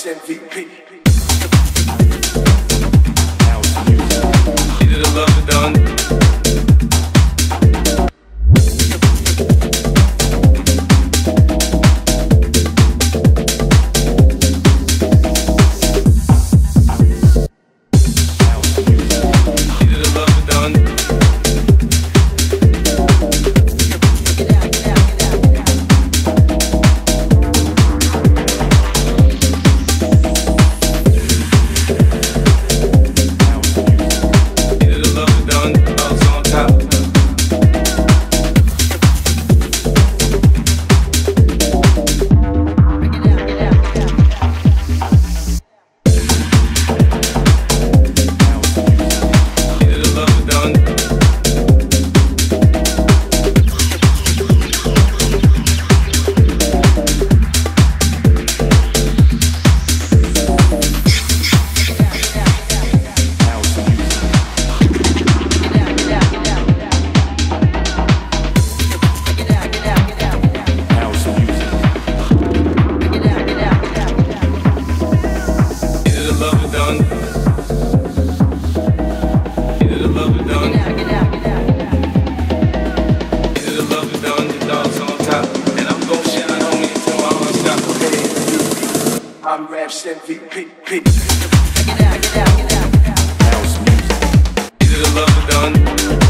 Fresh MVP. Now it's music. Needed a love done. Get out, get out, get out. House music. Is it a love done?